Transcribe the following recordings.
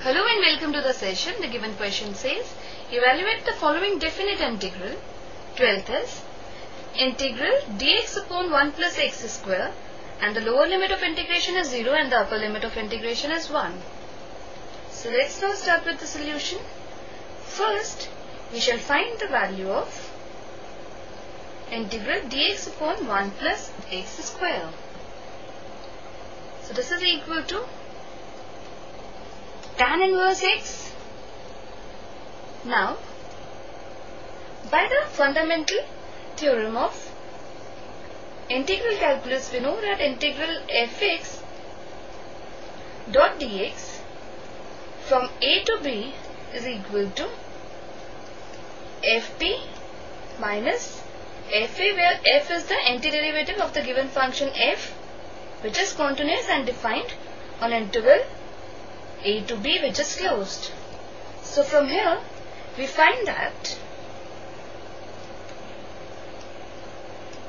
Hello and welcome to the session. The given question says, evaluate the following definite integral. 12th is, integral dx upon 1 plus x square and the lower limit of integration is 0 and the upper limit of integration is 1. So let's now start with the solution. First, we shall find the value of integral dx upon 1 plus x square. So this is equal to tan inverse x. Now, by the fundamental theorem of integral calculus, we know that integral fx dot dx from a to b is equal to fb minus fa where f is the antiderivative of the given function f which is continuous and defined on interval a to b which is closed. So from here we find that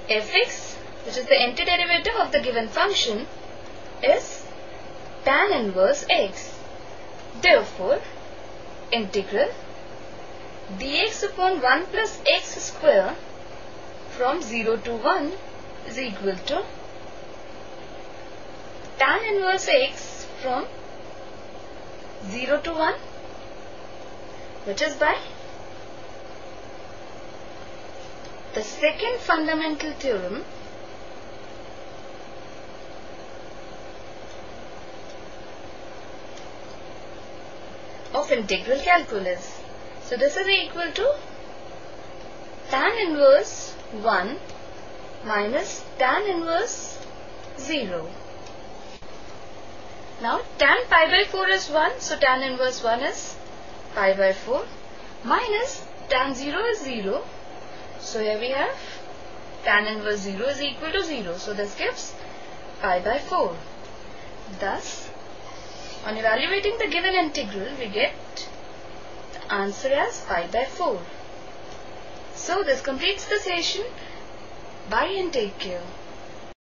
fx which is the antiderivative of the given function is tan inverse x. Therefore integral dx upon 1 plus x square from 0 to 1 is equal to tan inverse x from 0 to 1 which is by the second fundamental theorem of integral calculus. So this is equal to tan inverse 1 minus tan inverse 0. Now tan pi by 4 is 1, so tan inverse 1 is pi by 4 minus tan 0 is 0. So here we have tan inverse 0 is equal to 0. So this gives pi by 4. Thus, on evaluating the given integral, we get the answer as pi by 4. So this completes the session. Bye and take care.